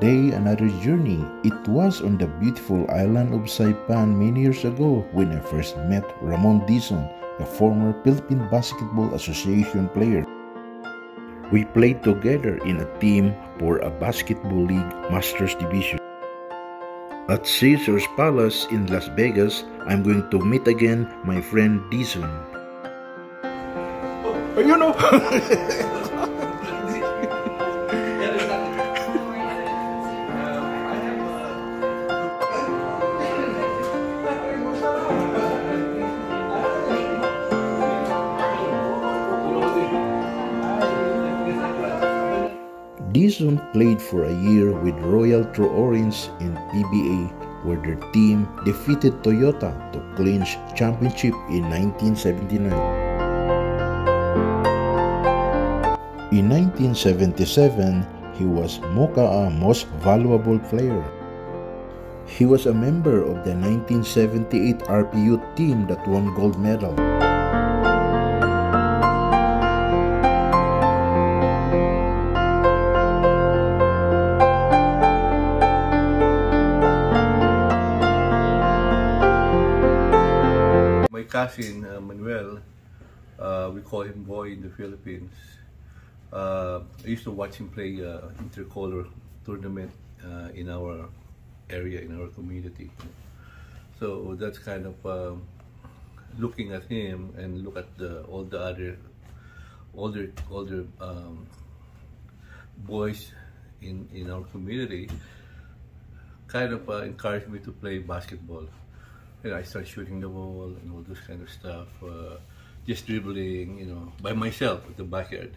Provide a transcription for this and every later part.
day, another journey. It was on the beautiful island of Saipan many years ago when I first met Ramon Dizon, a former Philippine Basketball Association player. We played together in a team for a Basketball League Masters Division. At Caesars Palace in Las Vegas, I'm going to meet again my friend Dizon. Oh, you know. Dizon played for a year with Royal Tru Orange in PBA where their team defeated Toyota to clinch championship in 1979. In 1977, he was Moka'a Most Valuable Player. He was a member of the 1978 RP Youth team that won gold medal. Cousin uh, Manuel, uh, we call him Boy in the Philippines. Uh, I used to watch him play uh, intercolor tournament uh, in our area, in our community. So that's kind of um, looking at him and look at the, all the other older older um, boys in in our community. Kind of uh, encouraged me to play basketball. And I started shooting the ball and all this kind of stuff, uh, just dribbling, you know, by myself at the backyard,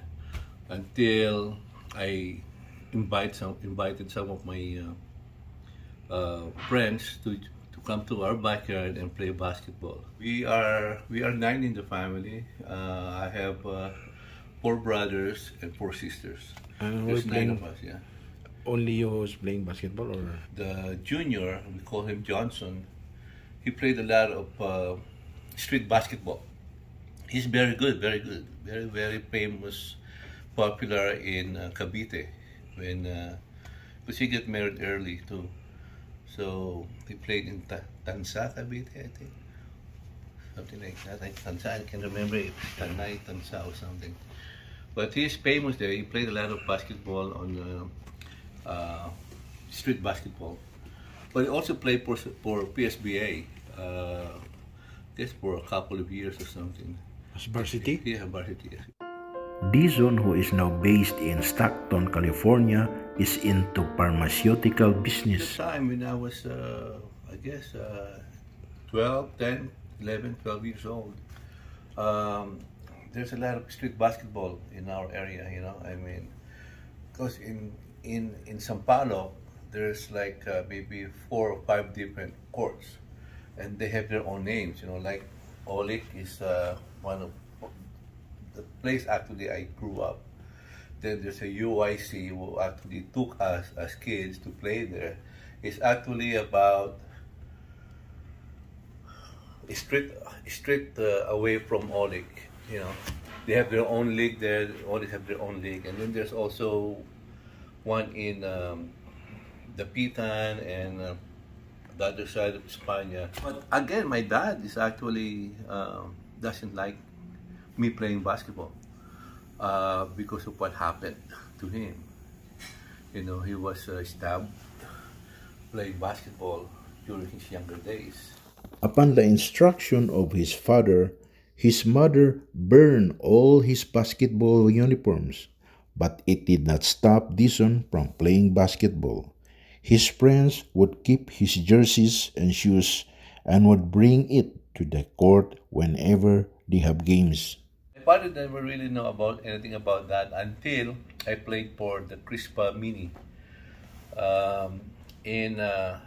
until I invite some invited some of my uh, uh, friends to to come to our backyard and play basketball. We are we are nine in the family. Uh, I have uh, four brothers and four sisters. There's nine of us, yeah. Only you was playing basketball or the junior, we call him Johnson, he played a lot of uh, street basketball. He's very good, very good, very, very famous, popular in uh, Cavite when, because he got married early too. So he played in Ta- Tanza, Cavite, I think. Something like that. Like Tanza, I can't remember it's Tanay, Tanza or something. But he's famous there. He played a lot of basketball on uh, uh, street basketball. But he also played for, for PSBA, uh, I guess for a couple of years or something. as varsity? Yeah, varsity. yes. Dizon, who is now based in Stockton, California, is into pharmaceutical At business. the time when I was, uh, I guess, uh, 12, 10, 11, 12 years old, um, there's a lot of street basketball in our area, you know, I mean, because in, in, in Sampaloc, there's like uh, maybe four or five different courts, and they have their own names, you know, like Olik is uh, one of the place actually I grew up. Then there's a UIC who actually took us as kids to play there. It's actually about straight street uh, away from Olik. You know, they have their own league there. Olik have their own league, and then there's also one in um, Dapitan and uh, the other side of España. But again, my dad is actually um, doesn't like me playing basketball uh, because of what happened to him. You know, he was uh, stabbed playing basketball during his younger days. Upon the instruction of his father, his mother burned all his basketball uniforms, but it did not stop Dizon from playing basketball. His friends would keep his jerseys and shoes and would bring it to the court whenever they have games. My father never really know about anything about that until I played for the Crispa Mini um, in uh,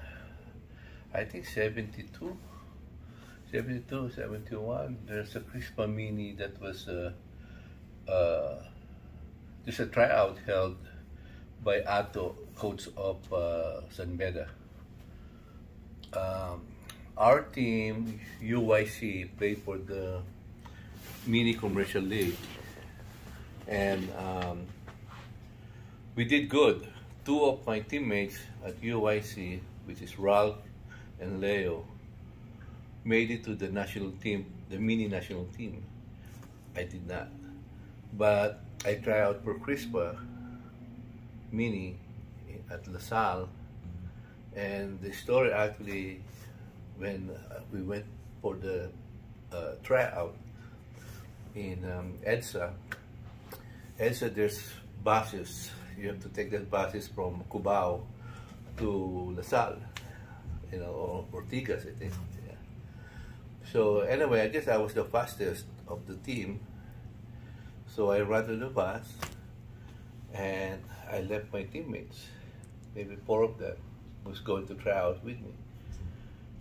I think 72, 72, 71. There's a Crispa Mini that was uh, uh, a tryout held by Ato, coach of uh, San Beda. Um, our team, UYC, played for the mini commercial league, and um, we did good two of my teammates at UYC, which is Ralph and Leo, made it to the national team, the mini national team. I did not. But I tried out for CRISPA mini at LaSalle. And the story actually, when uh, we went for the uh, tryout in um, EDSA, EDSA there's buses. You have to take the buses from Cubao to LaSalle, you know, or Ortigas, I think. Yeah. So anyway, I guess I was the fastest of the team. So I ran to the bus and I left my teammates, maybe four of them, was going to try out with me.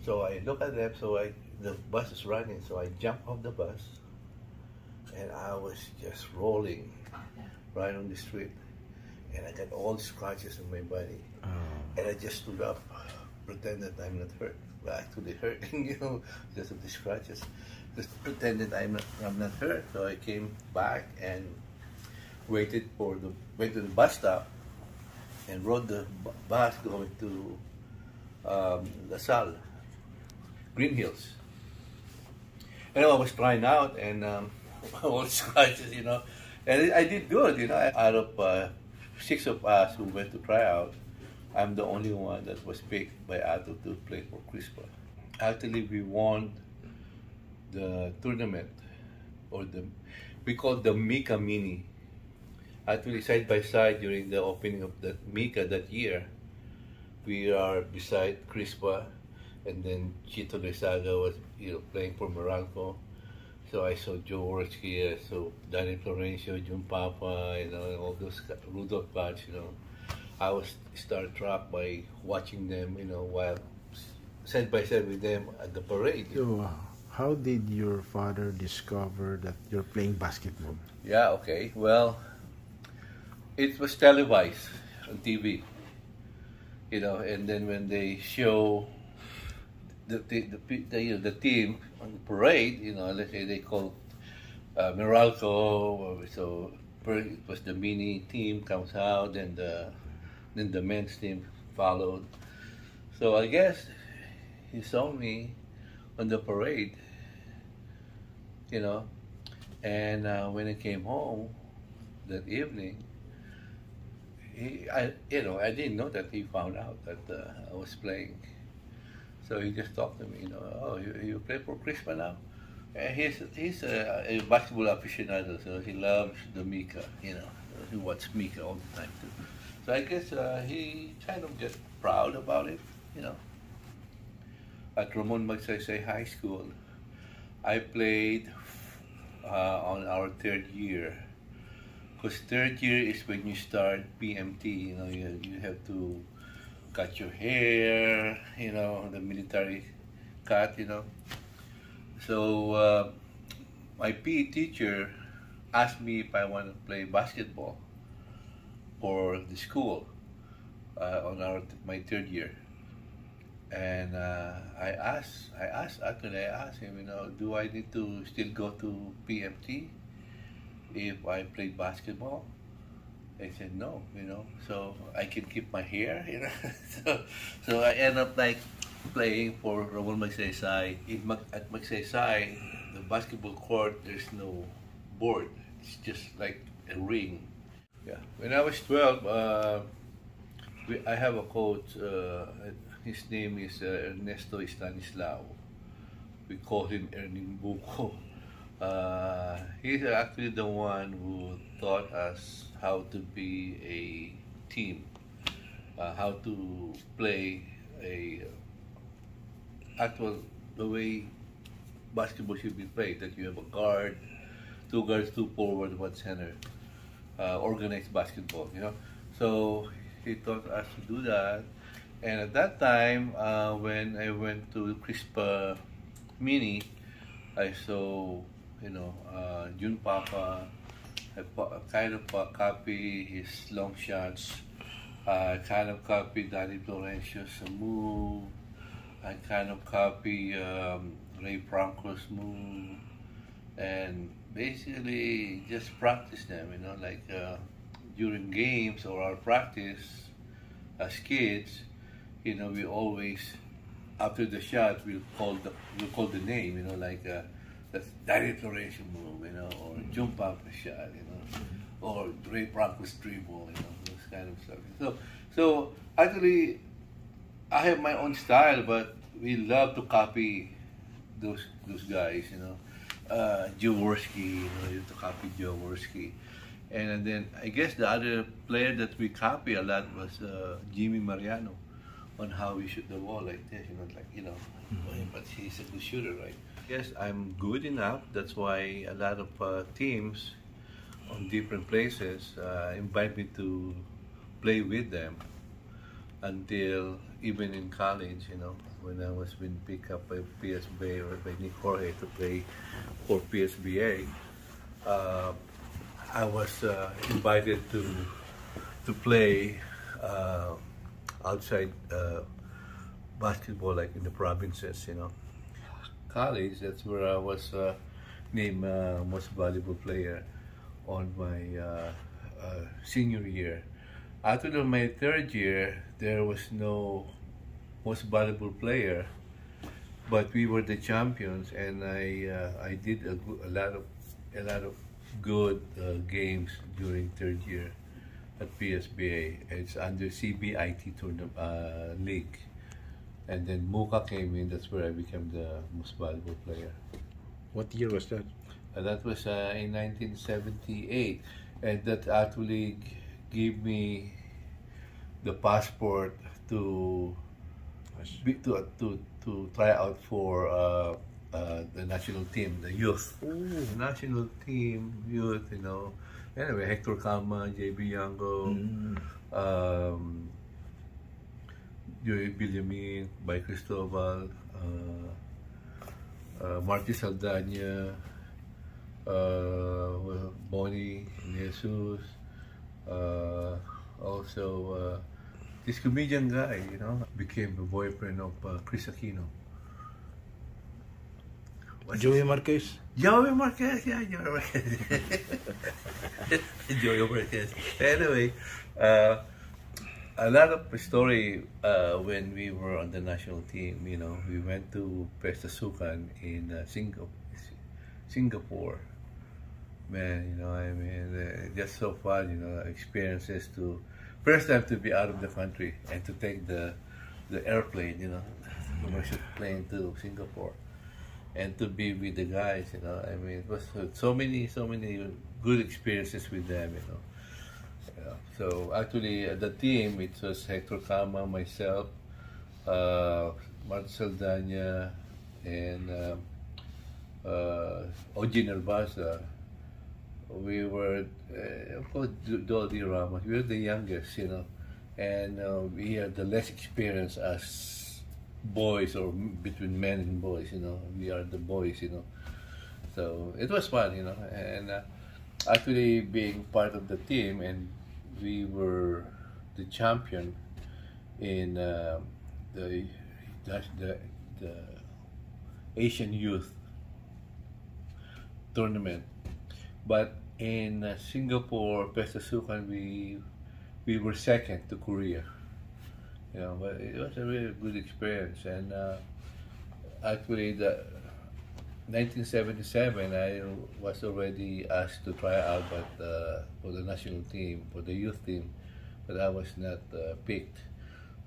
So I look at them, so I the bus is running, so I jump off the bus and I was just rolling right on the street. And I got all the scratches on my body. Oh. And I just stood up, pretended I'm not hurt. But actually hurting, you know, because of the scratches. Just pretended I'm not, I'm not hurt. So I came back and waited for the went to the bus stop and rode the bus going to um, LaSalle, Green Hills. And I was trying out and um, all scratches, you know. And I did good, you know. Out of uh, six of us who went to try out, I'm the only one that was picked by Ato to play for CRISPA. Actually, we won the tournament, or the we call the Mika Mini. Actually, side by side during the opening of the Mika that year, we are beside Crispa, and then Chito Loyzaga was you know playing for Morocco. So I saw Jaworski, I saw Danny Florencio, Jun Papa, you know, and all those guys, Rudolph Batch, you know. I was starstruck struck by watching them, you know, while side by side with them at the parade. So, uh, how did your father discover that you're playing basketball? Yeah, okay. Well, it was televised on TV. You know, and then when they show the the, the, the, you know, the team on the parade, you know, let's say they call uh, Meralco, so it was the mini team comes out, and the, then the men's team followed. So I guess he saw me on the parade, you know, and uh, when I came home that evening, he, I, you know, I didn't know that he found out that uh, I was playing. So he just talked to me, you know, oh, you, you play for Crispa now? And he's he's a, a basketball aficionado, so he loves the Mika, you know. He watches Mika all the time too. So I guess uh, he kind of get proud about it, you know. At Ramon Magsaysay High School, I played uh, on our third year. Because third year is when you start PMT, you know, you, you have to cut your hair, you know, the military cut, you know. So uh, my PE teacher asked me if I want to play basketball for the school uh, on our my third year. And uh, I asked, I asked, actually, I asked him, you know, do I need to still go to PMT if I play basketball? He said no, you know, so I can keep my hair, you know. so, so I end up like playing for Ramon Magsaysay. In Mag- at Magsaysay, the basketball court, there's no board. It's just like a ring. Yeah. When I was 12, uh, we, I have a coach. Uh, his name is uh, Ernesto Stanislao. We call him Erning Buko. Uh, he's actually the one who taught us how to be a team, uh, how to play a actual the way basketball should be played. That you have a guard, two guards, two forwards, one center. Uh, organized basketball, you know. So he taught us to do that. And at that time, uh, when I went to Crispa Mini, I saw, you know, uh, Jun Papa. I kind of uh, copy his long shots. I kind of copy Danny Florencio's move. I kind of copy um, Ray Franco's move. And basically just practice them, you know, like uh, during games or our practice, as kids, you know, we always after the shot we'll call the we'll call the name, you know, like uh, the Danny Florencio move, you know, or jump up a shot, you know, or Ray Franco's dribble, you know, those kind of stuff. So, so actually, I have my own style, but we love to copy those those guys, you know. Uh, Jaworski, you know, to copy Jaworski. And then I guess the other player that we copy a lot was uh, Jimmy Mariano on how we shoot the ball like this, you know, like, you know, Mm-hmm. but he's a good shooter, right? Yes, I'm good enough. That's why a lot of uh, teams on different places uh, invite me to play with them until even in college, you know, when I was being picked up by PSBA or by Nick Jorge to play for PSBA, uh, I was uh, invited to to play uh, outside uh, basketball, like in the provinces, you know. College, that's where I was uh, named uh, most valuable player on my uh, uh, senior year. After my third year, there was no most valuable player, but we were the champions, and I uh, I did a, a lot of a lot of good uh, games during third year at PSBA. It's under CBIT tournament league, and then Muka came in. That's where I became the most valuable player. What year was that? Uh, that was uh, in 1978, and that actually gave me the passport to be, to, to to try out for uh, uh, the national team, the youth, the national team, youth. You know, anyway, Hector Kama, JB Yango, um, Joey Villamin, Bai Cristobal, uh, uh, Marty Saldana, uh, Bonnie Jesus, uh, also uh, this comedian guy, you know, became the boyfriend of uh, Kris Aquino. What's Joey Marquez? Joey Marquez, yeah, Joey Marquez. Joey Marquez. Anyway, uh, a lot of story uh, when we were on the national team, you know, we went to Pesta Sukan in uh, Singapore, Singapore. Man, you know, I mean, uh, just so fun, you know, experiences to first time to be out of the country and to take the the airplane, you know, commercial plane to Singapore and to be with the guys, you know. I mean, it was so many, so many good experiences with them, you know. So actually, uh, the team it was Hector Calma, myself, uh, Marcel Danya, and um, uh, Oji Nervasa. We were, uh, of course, D- Dolly Ramos. We were the youngest, you know, and uh, we had the less experience as boys or between men and boys, you know. We are the boys, you know. So it was fun, you know, and uh, actually being part of the team, and we were the champion in uh, the, the the Asian Youth tournament. But in uh, Singapore, Pesta Sukan, we we were second to Korea. You know, but it was a really good experience, and uh, actually the 1977, I was already asked to try out but, uh, for the national team, for the youth team, but I was not uh, picked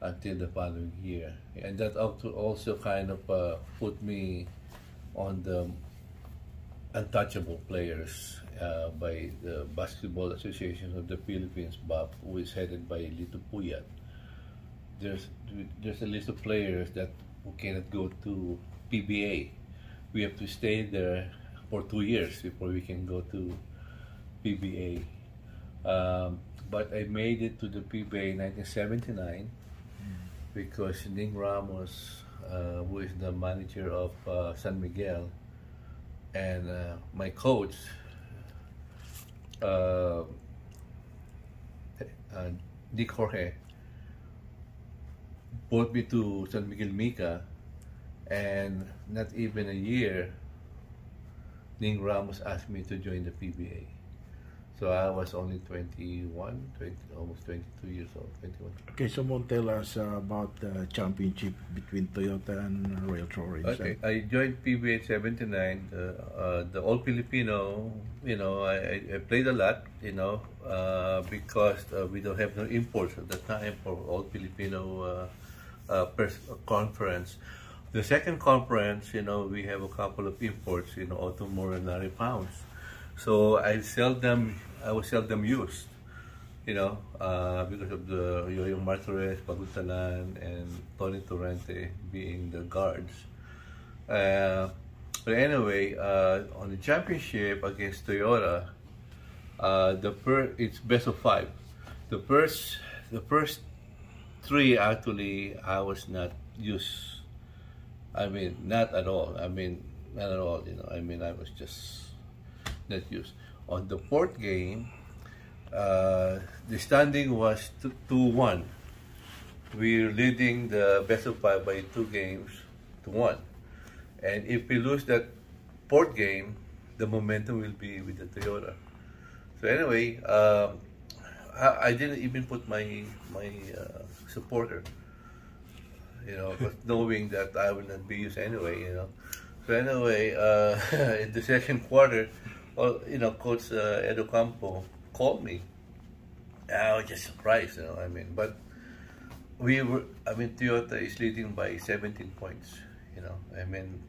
until the following year. And that also kind of uh, put me on the untouchable players uh, by the Basketball Association of the Philippines, BAP, who is headed by Lito Puyat. There's there's a list of players that who cannot go to PBA. We have to stay there for two years before we can go to PBA. Um, but I made it to the PBA in 1979 because Ning Ramos, uh, who is the manager of uh, San Miguel, and uh, my coach, uh, uh, Nick Jorge, brought me to San Miguel Mica, and not even a year, Ning Ramos asked me to join the PBA. So I was only 21, 20, almost 22 years old, 21. Okay, so Mon, tell us uh, about the championship between Toyota and Royal Florence. Okay, I joined PBA in 79, uh, uh, the All Filipino, you know, I, I, played a lot, you know, uh, because uh, we don't have no imports at the time for All Filipino uh, uh, conference. The second conference, you know, we have a couple of imports, you know, Auto Morinari pounds. So I sell them, I was them used, you know, uh, because of the Yoyong Martirez, Paguntalan, and Tony Torrente being the guards. Uh, but anyway, uh, on the championship against Toyota, uh, the per it's best of five. The first, the first three actually, I was not used. I mean, not at all. I mean, not at all. You know, I mean, I was just not used. On the fourth game, uh, the standing was 2-1. We're leading the best of five by two games to one. And if we lose that fourth game, the momentum will be with the Toyota. So anyway, um, I, I, didn't even put my my uh, supporter, you know, knowing that I will not be used anyway, you know. So anyway, uh, in the second quarter, you know, Coach uh, Edo Campo called me. I was just surprised, you know. I mean, but we were. I mean, Toyota is leading by 17 points. You know, I mean,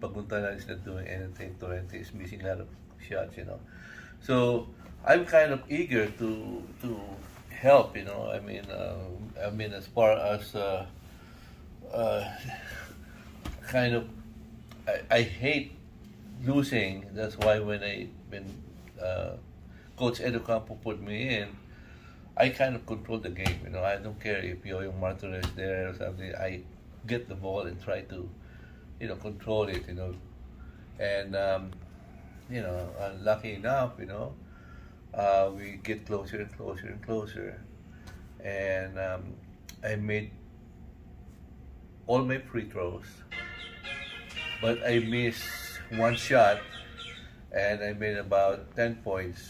Paguntalan is not doing anything. Torrente is missing a lot of shots. You know, so I'm kind of eager to to help. You know, I mean, uh, I mean, as far as uh, uh, kind of, I, I hate losing. That's why when I when uh, Coach Ed Ocampo put me in, I kind of control the game. You know, I don't care if Yoyo Martinez is there or something. I get the ball and try to, you know, control it. You know, and um, you know, uh, lucky enough, you know, uh, we get closer and closer and closer, and um, I made all my free throws, but I missed one shot and I made about 10 points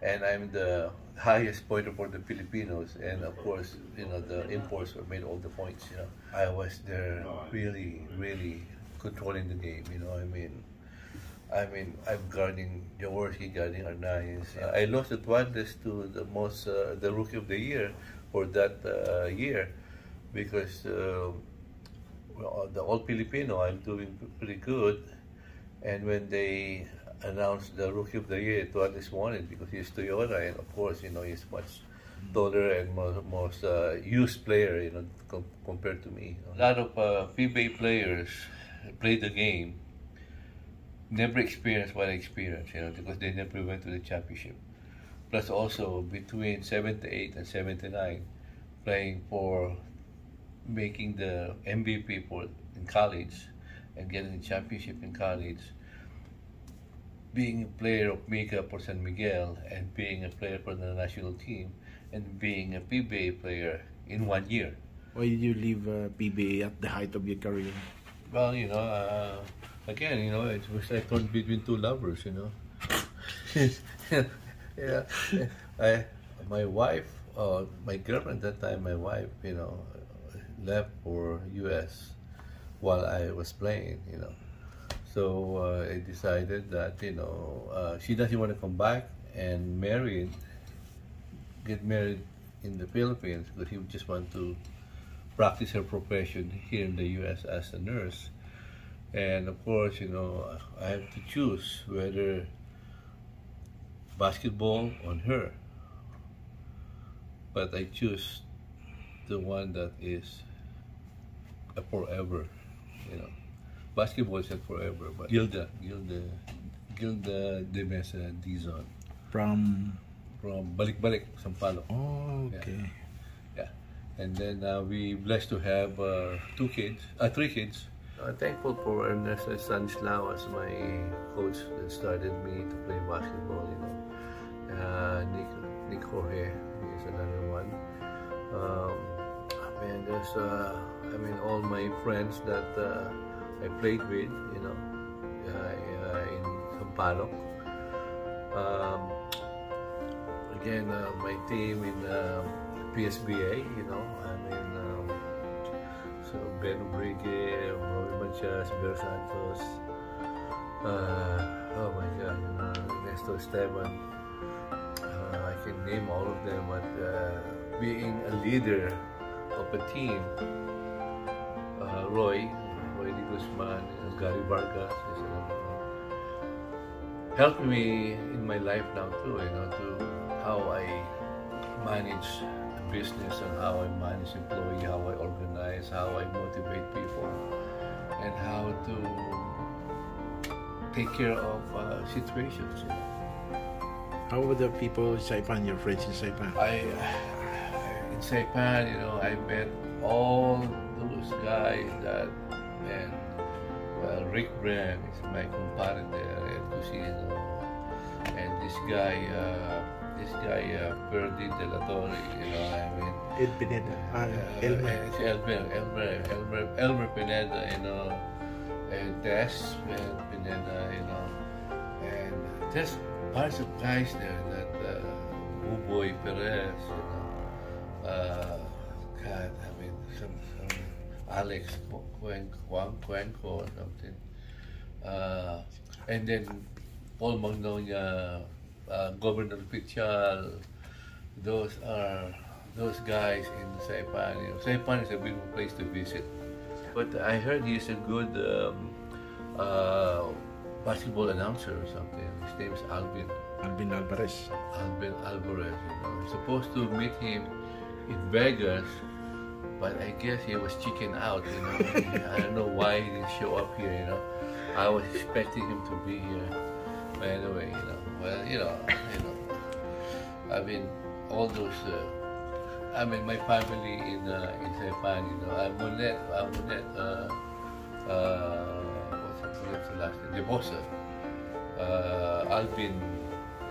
and I'm the highest pointer for the Filipinos and of course you know the imports made all the points you know. I was there really really controlling the game you know I mean I mean I'm guarding Jaworski guarding Arnaiz. I lost the Tuadles to the most uh, the rookie of the year for that uh, year because uh, well, the all Filipino I'm doing pretty good and when they announced the Rookie of the Year, it was wanted because he's Toyota, and of course, you know, he's much taller and most, most uh, used player, you know, com- compared to me. A lot of uh, PBA players played the game, never experienced what I experienced, you know, because they never went to the championship. Plus, also between 78 and 79, playing for making the MVP for in college and getting the championship in college, being a player of Mika for San Miguel, and being a player for the national team, and being a PBA player in one year. Why did you leave uh, PBA at the height of your career? Well, you know, uh, again, you know, it was like torn between two lovers, you know. yeah, I, my wife, uh, my girlfriend at that time, my wife, you know, left for U.S while I was playing, you know. So uh, I decided that, you know, uh, she doesn't want to come back and marry, get married in the Philippines, but he would just want to practice her profession here in the U.S. as a nurse. And of course, you know, I have to choose whether basketball on her. But I choose the one that is forever you know, basketball is forever. But Gilda, Gilda, Gilda de Mesa Dizon. From? From Balik Balik, Sampaloc. Oh, okay. Yeah. yeah. And then uh, we blessed to have uh, two kids, uh, three kids. I'm thankful for Ernesto Stanislao as my coach that started me to play basketball, you know. Uh, Nick, Nick Jorge is another one. Um, man, there's uh, I mean, all my friends that uh, I played with, you know, uh, in Sampaloc. Um, and uh, my team in uh, PSBA, you know, I mean, um, so Ben Obrigue, Roy Manchas, Ber Santos, uh, oh my God, you know, Ernesto Esteban. Uh, I can name all of them, but uh, being a leader of a team, uh, Roy, Roy de Guzman, Gary Vargas, helped me in my life now too, you know, to how I manage the business and how I manage employee, how I organize, how I motivate people, and how to take care of uh, situations. You know. How about the people in Saipan, your friends in Saipan? I in Saipan, you know, I met all those guys that man. Well, Rick Brand is my compadre there at Cusino, and this guy, uh, this guy uh, Perdi De La Torre, you know, I mean. Ed Pineda, ah, Uh, Elmer. it's Elmer, Elmer, Elmer, Elmer Pineda, you know, and Des Pineda, you know, and there's bunch of guys there that uh, Buboy Perez, you know, uh, God, I mean, some Alex Juan Cuenco or something, uh, and then Paul Magnolia, uh, Governor Pichal, those are those guys in Saipan. You know, Saipan is a beautiful place to visit. But I heard he's a good um, uh, basketball announcer or something. His name is Alvin Alvin Alvarez. Alvin Alvarez. You know, I'm supposed to meet him in Vegas, but I guess he was chicken out. You know, I don't know why he didn't show up here. You know, I was expecting him to be here. But anyway, you know, well, you know, you know, I mean, all those. Uh, I mean, my family in uh, in Saipan, you know, I'm Monet, I'm Monet, uh, uh, what's, the- last name? Debosa, uh, Alvin,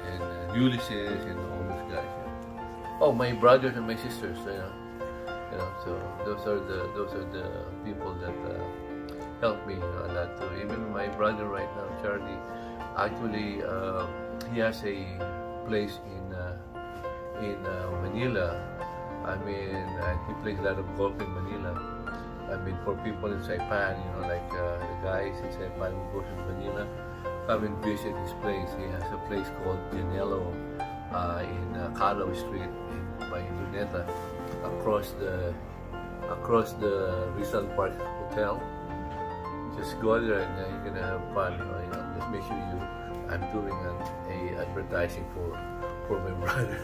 and uh, Ulysses, and all those guys. yeah. Oh, my brothers and my sisters, you know, you know. So those are the those are the people that uh, helped me a lot too. Even my brother right now, Charlie, actually, uh, he has a place in uh, in Manila. I mean, he plays a lot of golf in Manila. I mean, for people in Saipan, you know, like uh, the guys in Saipan who goes to Manila, come and visit his place. He has a place called Dinello uh, in uh, Kalaw Street in, by Luneta, across the across the Rizal Park Hotel. Just go there and uh, you're gonna have fun. You know, just make sure you. I'm doing an a advertising for for my brother.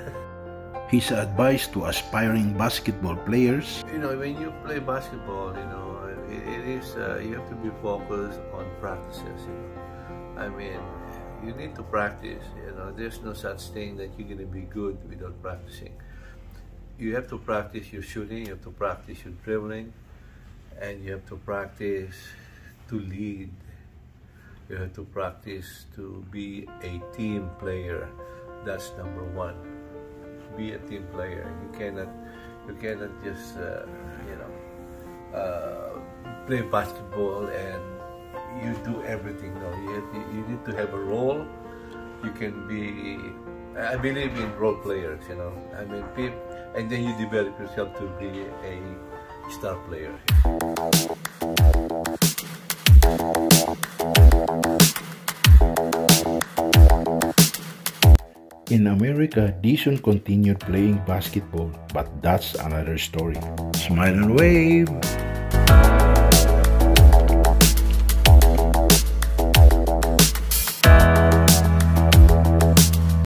His advice to aspiring basketball players you know, when you play basketball, you know, it, it is uh, you have to be focused on practices. You know, I mean, you need to practice. You know, there's no such thing that you're gonna be good without practicing. You have to practice your shooting. You have to practice your dribbling, and you have to practice to lead. You have to practice to be a team player. That's number one be a team player. You cannot, you cannot just, uh, you know, uh, play basketball and you do everything. No, you, have, you need to have a role. You can be. I believe in role players. You know, I mean, peop- and then you develop yourself to be a star player. In America, Dizon continued playing basketball, but that's another story. Smile and wave!